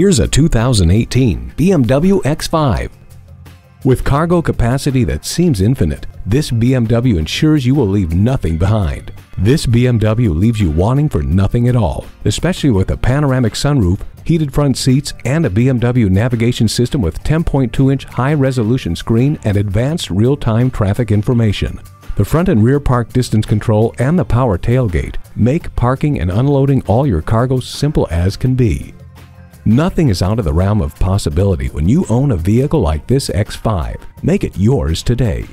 Here's a 2018 BMW X5. With cargo capacity that seems infinite, this BMW ensures you will leave nothing behind. This BMW leaves you wanting for nothing at all, especially with a panoramic sunroof, heated front seats, and a BMW navigation system with 10.2-inch high-resolution screen and advanced real-time traffic information. The front and rear park distance control and the power tailgate make parking and unloading all your cargo simple as can be. Nothing is out of the realm of possibility when you own a vehicle like this X5. Make it yours today.